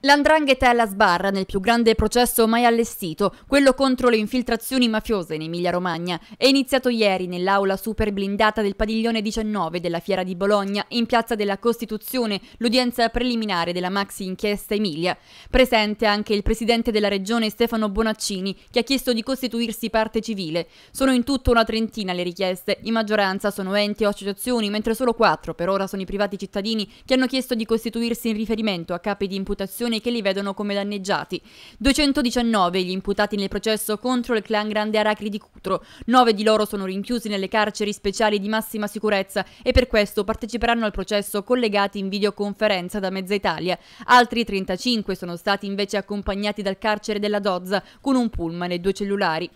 L'andrangheta alla sbarra nel più grande processo mai allestito, quello contro le infiltrazioni mafiose in Emilia-Romagna. È iniziato ieri nell'aula super blindata del padiglione 19 della Fiera di Bologna, in Piazza della Costituzione, l'udienza preliminare della maxi inchiesta Emilia. Presente anche il presidente della regione Stefano Bonaccini, che ha chiesto di costituirsi parte civile. Sono in tutto una trentina le richieste, in maggioranza sono enti o associazioni, mentre solo quattro per ora sono i privati cittadini che hanno chiesto di costituirsi in riferimento a capi di imputazione persone che li vedono come danneggiati. 219 gli imputati nel processo contro il clan Grande Aracri di Cutro. Nove di loro sono rinchiusi nelle carceri speciali di massima sicurezza e per questo parteciperanno al processo collegati in videoconferenza da Mezza Italia. Altri 35 sono stati invece accompagnati dal carcere della Dozza con un pullman e due cellulari.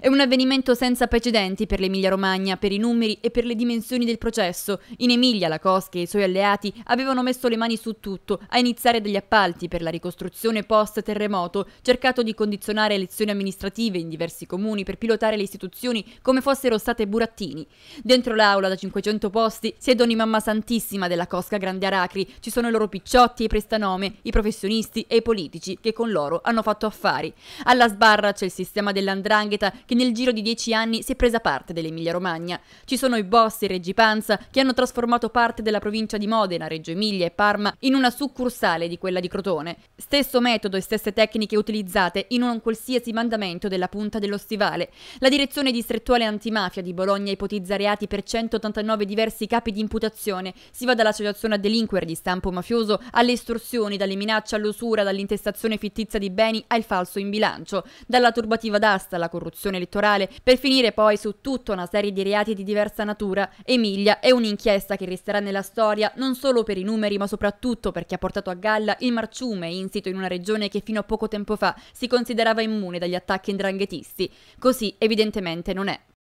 È un avvenimento senza precedenti per l'Emilia-Romagna, per i numeri e per le dimensioni del processo. In Emilia la Cosche e i suoi alleati avevano messo le mani su tutto, a iniziare dagli appalti per la ricostruzione post-terremoto, cercato di condizionare elezioni amministrative in diversi comuni per pilotare le istituzioni come fossero state burattini. Dentro l'aula da 500 posti siedono i mamma santissima della Cosca Grande Aracri, ci sono i loro picciotti e i prestanome, i professionisti e i politici che con loro hanno fatto affari. Alla sbarra c'è il sistema dell'andrangheta che nel giro di dieci anni si è presa parte dell'Emilia Romagna. Ci sono i boss e Reggi Panza che hanno trasformato parte della provincia di Modena, Reggio Emilia e Parma in una succursale di quella di Crotone. Stesso metodo e stesse tecniche utilizzate in un qualsiasi mandamento della punta dello stivale. La direzione distrettuale antimafia di Bologna ipotizza reati per 189 diversi capi di imputazione. Si va dall'associazione a delinquere di stampo mafioso alle estorsioni, dalle minacce all'usura, dall'intestazione fittizia di beni al falso in bilancio, dalla turbativa d'asta alla corruzione corruzione elettorale, per finire poi su tutta una serie di reati di diversa natura. Emilia è un'inchiesta che resterà nella storia non solo per i numeri, ma soprattutto perché ha portato a galla il marciume insito in una regione che fino a poco tempo fa si considerava immune dagli attacchi indranghetisti. Così evidentemente non è.